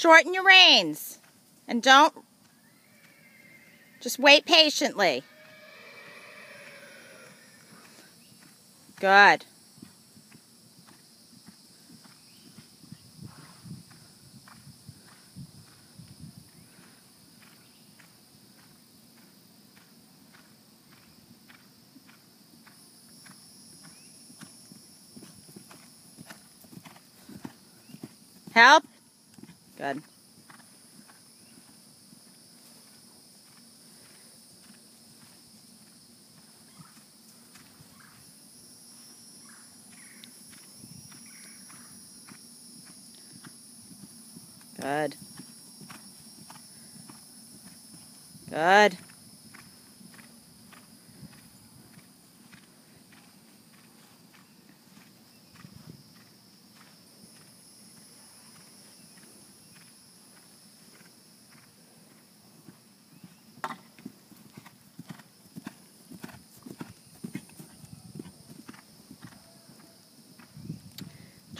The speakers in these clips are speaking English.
Shorten your reins. And don't, just wait patiently. Good. Help? Good. Good. Good.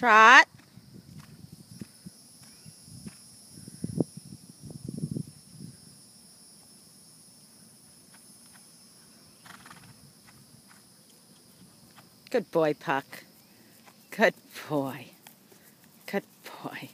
Trot. Good boy, Puck. Good boy. Good boy.